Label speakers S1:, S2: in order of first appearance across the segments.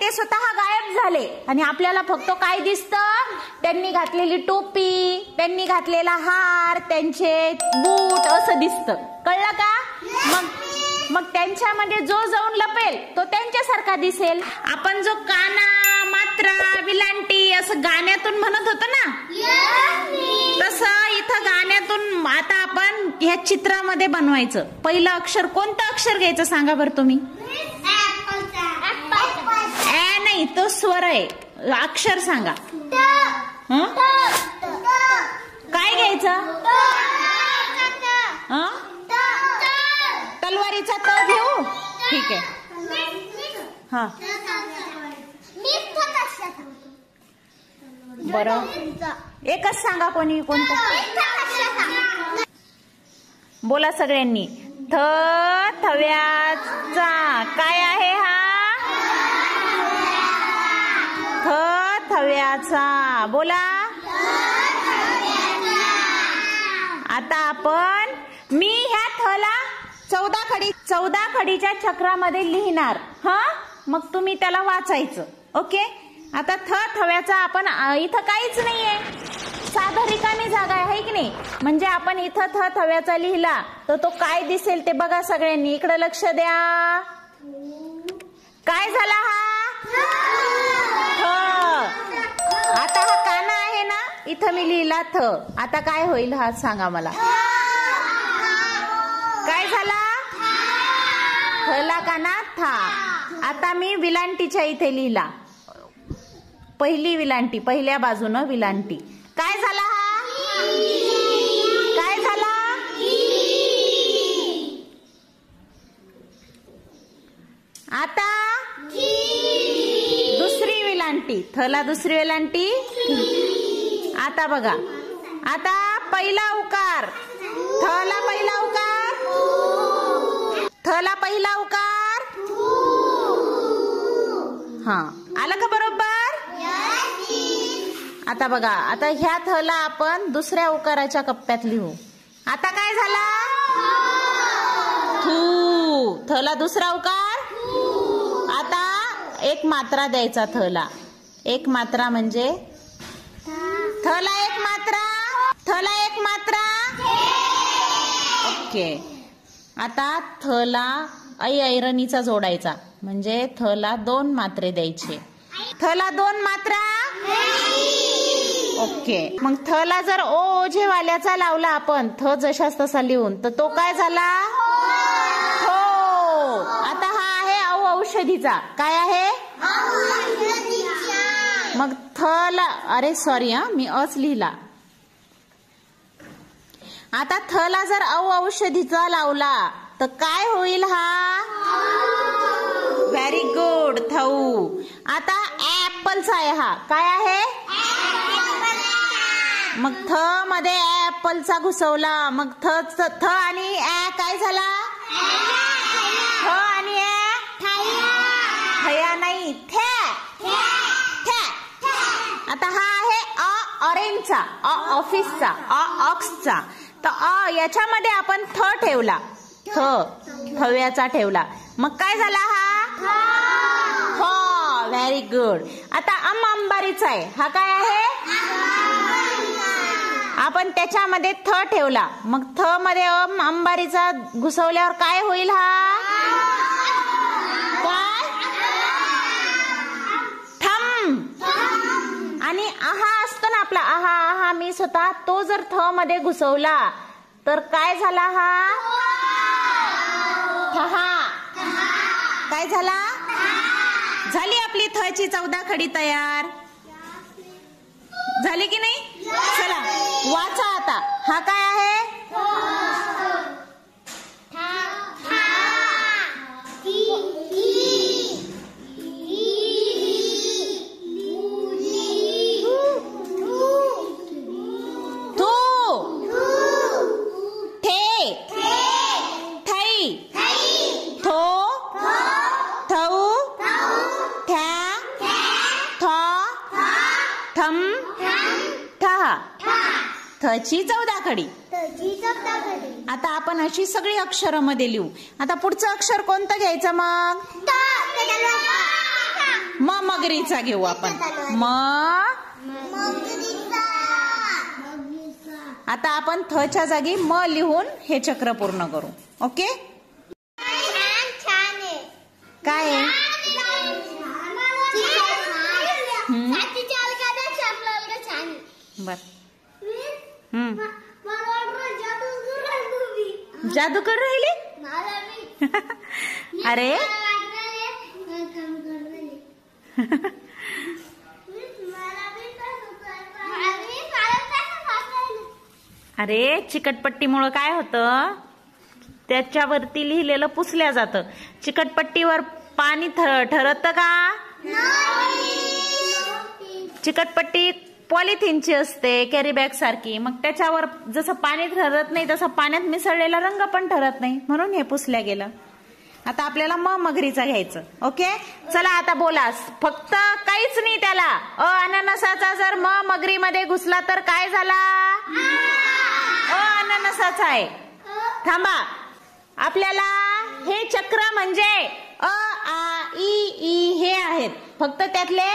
S1: ते स्वतः गायब झाले. आणि आपल्याला फक्त काय दिसतं? त्यांनी घातलेली टोपी त्यांनी घातलेला हार त्यांचे बूट असं दिसतं. कळलं का? मग मग त्यांच्यामध्ये जो जाऊन लपेल तो त्यांच्यासारखा दिसेल. आपण जो काना मात्रा विलांटी असं गाण्यातून म्हणत होतो ना? तसं इथं गाण्यातून आता आपण ह्या चित्रामध्ये बनवायचं. पहिलं अक्षर कोणतं अक्षर घ्यायचं सांगा बरं तुम्ही? नाही तो स्वर आहे. अक्षर सांगा. हं? काय घ्यायचं? हं? तलवारीचा त घेऊ? ठीक आहे. हा. बरं. एकच सांगा कोणी कोणतं? बोला सगळ्यांनी. थ थव्याचा. काय आहे हा थ थव्याचा बोला. आता आपण मी ह्या थला चौदा खडी चौदा खडीच्या चक्रामध्ये लिहिणार. हा? मग तुम्ही त्याला वाचायचं. ओके? आता थ थव्याचा आपण इथं काहीच नाहीये. साधा रिकामी जागा आहे की नाही? म्हणजे आपण इथं थ थव्याचा लिहिला तर तो काय दिसेल ते बघा सगळ्यांनी. इकडे लक्ष द्या. काय झाला हा? आता हा काना आहे ना इथं मी लिहिला थ आता काय होईल हा सांगा मला. काय झाला? थला काना था. आता मी विलांटीच्या इथे लिहिला. पहिली विलांटी पहिल्या बाजूनं विलांटी. काय झाला हा काय झाला आता दुसरी वेलांटी थला दुसरी वेलांटी आता बघा. आता पहिला उकार. थला पहिला उकार. थला पहिला उकार. हा. आलं का बरोबर? आता बघा. आता ह्या थला आपण दुसऱ्या उकाराच्या कप्प्यात लिहू. आता काय झाला? थू. थला दुसरा उकार? आता एक मात्रा द्यायचा थला. एक मात्रा म्हणजे? थला एक मात्रा. थला एक मात्रा. ओके. आता थला ऐ ऐरणीचा जोडायचा. म्हणजे थला दोन मात्रे द्यायचे. थला दोन मात्रा? ओके. मग थला जर ओ ओझेवाल्याचा लावला आपण थ जशाच तसा लिहून तर तो काय झाला? हो. आता हा आहे औषधीचा. काय आहे? मग थला अरे सॉरी हा मी अस लिहिला. आता थला जर औ औषधीचा लावला तर काय होईल हा? व्हेरी गुड थाऊ. आता ऍपलचा आहे हा. काय आहे? मग थ मध्ये ऍपलचा घुसवला. मग थ थ आणि ऍ काय झाला? थ आणि ऍ थया नाही. थे आता हा आहे अ ऑरेंजचा अ ऑफिसचा अ ऑक्सचा. तर अ याच्यामध्ये आपण थ ठेवला. थ थव्याचा ठेवला. मग काय झाला हा? हो व्हेरी गुड आता अम अंबारीचा आहे. हा काय आहे? आपण त्याच्यामध्ये थ ठेवला. मग थ मध्ये अम अंबारीचा घुसवल्यावर काय होईल हा काय थम आणि आहा असतो ना आपला आहा आहा मी स्वतः तो जर थ मध्ये घुसवला तर काय झाला हा? थहा. काय झाला? झाली आपली थची चौदा खडी तयार. झाली की नाही? चला वाचा आता. हा काय आहे? थची चौदा खडी आता आपण अशी सगळी अक्षरं मध्ये लिहू. आता पुढचं अक्षर कोणतं घ्यायचं मग? मग मगरीचा घेऊ आपण. म आता आपण थच्या जागी म लिहून हे चक्र पूर्ण करू. ओके? काय. बर. जादू कर राहिली अरे. अरे चिकटपट्टीमुळं काय होतं? त्याच्यावरती लिहिलेलं पुसल्या जातं. चिकटपट्टीवर पाणी ठरतं का? चिकटपट्टी पॉलिथिनची असते कॅरीबॅग सारखी. मग त्याच्यावर जसं पाणी ठरत नाही तसं पाण्यात मिसळलेला रंग पण ठरत नाही. म्हणून हे पुसल्या गेलं. आता आपल्याला म मगरीचा घ्यायचं. ओके चला आता बोला फक्त काहीच नाही त्याला. अ अननसाचा जर म मगरीमध्ये घुसला तर काय झाला? अ अननसाचा आहे. थांबा. आपल्याला हे चक्र म्हणजे अ आ ई हे आहेत. फक्त त्यातले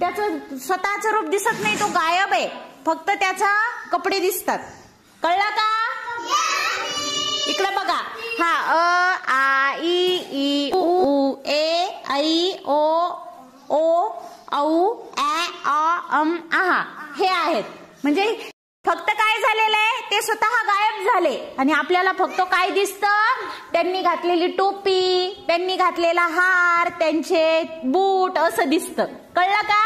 S1: त्याचं स्वतःचं रूप दिसत नाही तो गायब आहे. फक्त त्याचा कपडे दिसतात. कळलं का? इकडे बघा. हा अ आ ई ई उ ए ऐ ओ ओ औ ॲ अम आहा हे आहेत. म्हणजे फक्त काय झालेलं आहे? ते स्वतः गायब झाले. आणि आपल्याला फक्त काय दिसतं? त्यांनी घातलेली टोपी त्यांनी घातलेला हार त्यांचे बूट असं दिसतं. कळलं का?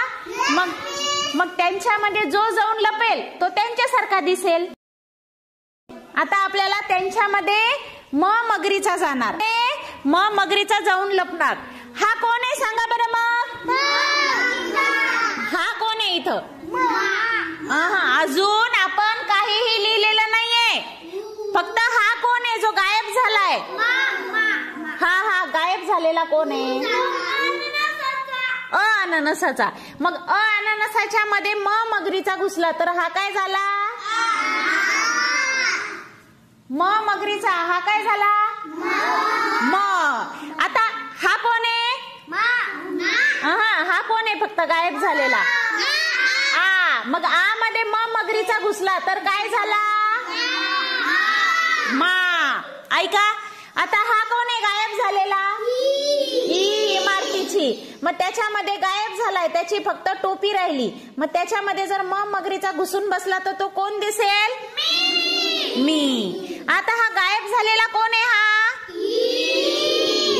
S1: मग मग त्यांच्यामध्ये जो जाऊन लपेल तो त्यांच्यासारखा दिसेल. आता आपल्याला त्यांच्यामध्ये म मगरीचा जाणार. ते म मगरीचा जाऊन लपणार. हा कोण आहे? सांगा बरं मग. हा कोण आहे इथं? हा अजून आपण काहीही लिहिलेलं नाहीये फक्त हा कोण आहे जो झालाय हा हा गायब झालेला कोण आहे? अ अननसाचा. मग अ अननसाच्या मध्ये म मगरीचा घुसला. तर हा काय झाला? म मगरीचा. हा काय झाला? म. आता हा कोण आहे? हा हा कोण आहे? फक्त गायब झालेला. आ मग आ मध्ये म मगरीचा घुसला. तर काय झाला? मा. ऐका आता हा कोण आहे? गायब झालेला? ई इमारतीची. मग त्याच्यामध्ये गायब झालाय त्याची फक्त टोपी राहिली. मग त्याच्यामध्ये जर म मगरीचा घुसून बसला तर तो कोण दिसेल? मी. आता हा गायब झालेला कोण आहे हा?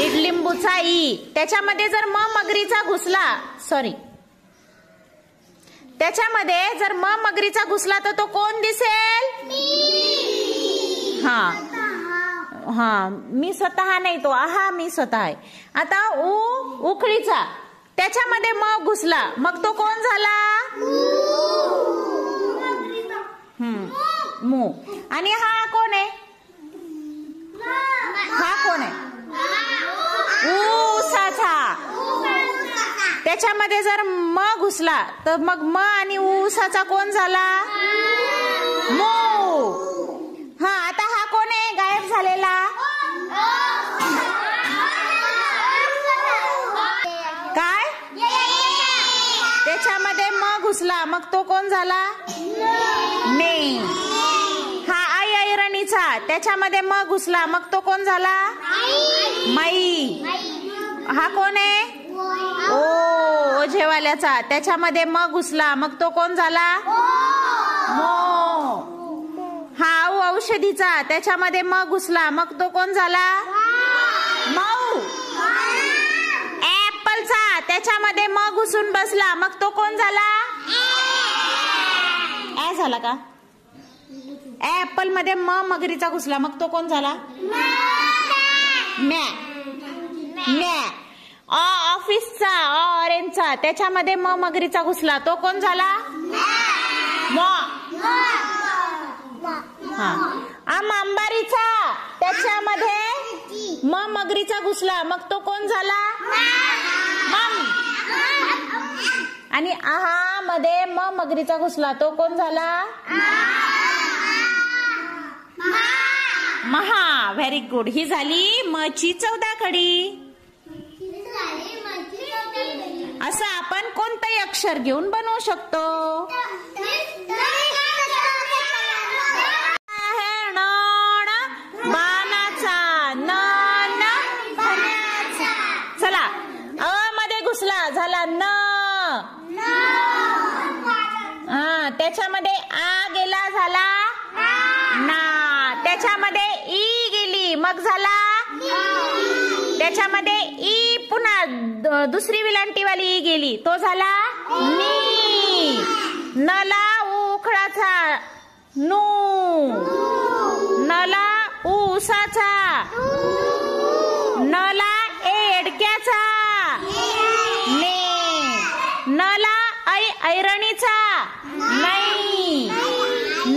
S1: इडलिंबूचा ई. त्याच्यामध्ये जर म मगरीचा घुसला सॉरी त्याच्यामध्ये जर म मगरीचा घुसला तर तो कोण दिसेल? हा. हा मी स्वतः नाही तो आहा मी स्वतः आहे. आता उ उखळीचा. त्याच्यामध्ये म घुसला. मग तो कोण झाला? मू. आणि हा कोण आहे? हा कोण आहे? ऊसाचा त्याच्यामध्ये जर म घुसला तर मग म आणि ऊसाचा कोण झाला? मू. हा आता हा कोण आहे गायब झालेला? काय? त्याच्यामध्ये म घुसला. मग तो कोण झाला? मे. हा आई ऐरणीचा त्याच्यामध्ये म घुसला. मग तो कोण झाला? माई. हा कोण आहे? ओ. ओझेवाल्याचा. त्याच्यामध्ये म घुसला. मग तो कोण झाला? मो. औषधीचा. त्याच्यामध्ये म घुसला. मग तो कोण झाला? मऊ. ऍपलचा त्याच्यामध्ये म घुसून बसला. मग तो कोण झाला? ऍ झाला का? ऍपलमध्ये म मगरीचा घुसला. मग तो कोण झाला? मॅ मॅ अ ऑफिसचा. अ ऑरेंजचा. त्याच्यामध्ये म मगरीचा घुसला. तो कोण झाला? म. हा. आम अंबारीचा त्याच्यामध्ये म मगरीचा घुसला. मग तो कोण झाला? मम. आणि आहा मध्ये म मगरीचा घुसला. तो कोण झाला? महा. व्हेरी गुड ही झाली मची चौदा कडी. असं आपण कोणतंही अक्षर घेऊन बनवू शकतो आहे नण बाणाचा न न फण्याचा. चला अ मध्ये घुसला झाला न हा त्याच्यामध्ये आ गेला झाला ना. त्याच्यामध्ये ई गेली मग झाला त्याच्यामध्ये ई पुन्हा दुसरी विलांटीवाली ई गेली तो झाला नी. नला उखळाचा. नू नला ऊसाचा नला एडक्याचा ने नला ऐ ऐरणीचा नाही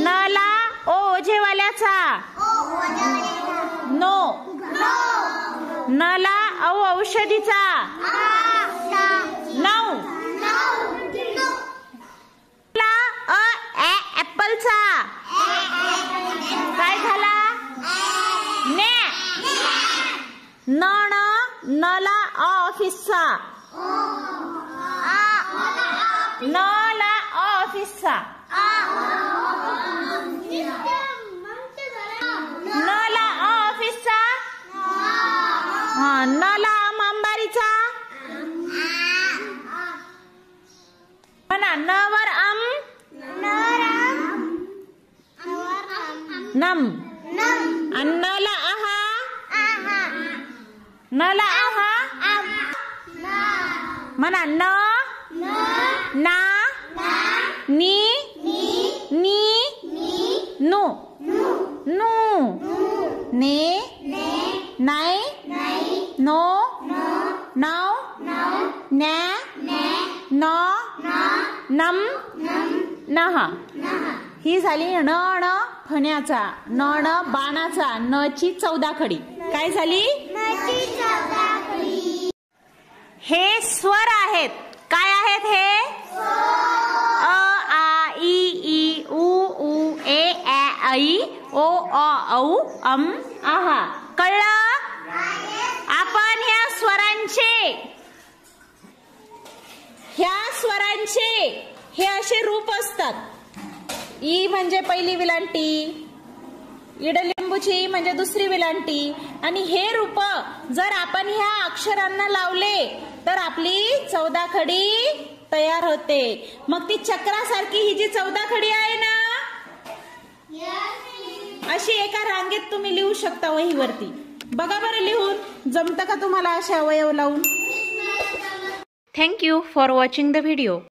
S1: नला ओझेवाल्याचा नो नला औ औषधीचा नऊ ला अ ऍ ऍपलचा काय झाला ने न न नला अ ऑफिसचा न ला अ ऑफिसचा न ला अ ऑफिसचा हा न ला अम अंबारीचा म्हणा न वर अम नम आणि न ला आहा न ला आहा म्हणा न ना नी नी नु नु ने नाय नो नह ही झाली न न फण्याचा न न बाणाचा न ची चौदा खडी. काय झाली? हे स्वर आहेत. काय आहेत हे? अ आ इ ई उ उ ए ऍ ऐ ओ अ औ अम आहा कळलं? आपण ह्या स्वरांचे. ह्या स्वरांचे. हे असे रूप असतात. ई म्हणजे पहिली विलांटी इडलिंबूची म्हणजे दुसरी विलांटी. आणि हे रूप जर आपण ह्या अक्षरांना लावले तर आपली चौदा खडी तयार होते. मग ती चक्रासारखी ही जी चौदा खडी आहे ना अशी एका रांगेत तुम्ही लिहू शकता वहीवरती. बघा बरं लिहून जमतं का तुम्हाला असे अवयव लावून? Thank you for watching the video